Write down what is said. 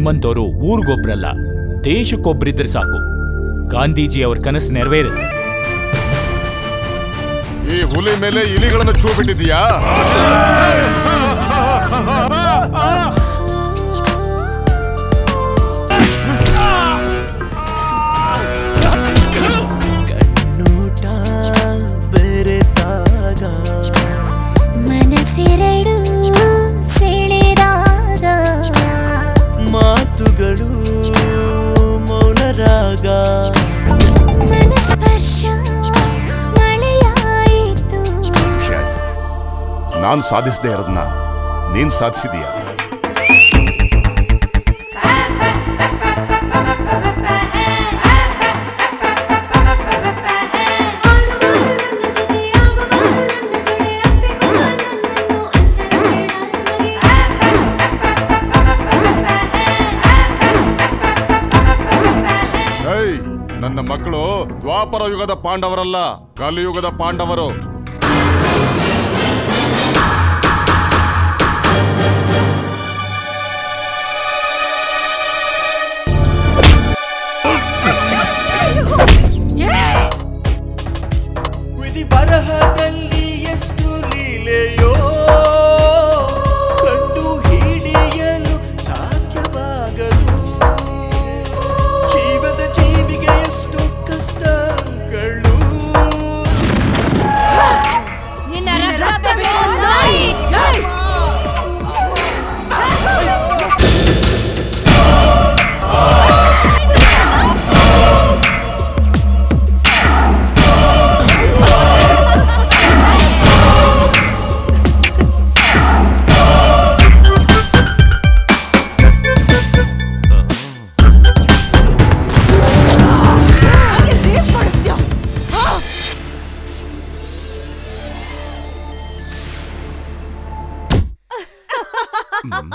ನಮ್ಮಂತೋರು ಊರಿಗೊಬ್ರಲ್ಲ ದೇಶಕ್ಕೊಬ್ರಿದ್ರೆ ಸಾಕು. ಗಾಂಧೀಜಿ ಅವ್ರ ಕನಸು ನೆರವೇರುತ್ತೆ. ಈ ಹುಲಿ ಮೇಲೆ ಇಲಿಗಳನ್ನು ಚೂ ಬಿಟ್ಟಿದ್ಯಾ ಮಾತುಗಳು ಮೌನರಾಗ. ಮನಸ್ಪರ್ಶ ಮಳೆಯಾಯಿತು. ನಾನು ಸಾಧಿಸದೆ ಇರೋದನ್ನ ನೀನ್ ಸಾಧಿಸಿದೀಯ? ಏಯ್ ನನ್ನ ಮಕ್ಕಳು ದ್ವಾಪರ ಯುಗದ ಪಾಂಡವರಲ್ಲ ಕಲಿಯುಗದ ಪಾಂಡವರು. うん。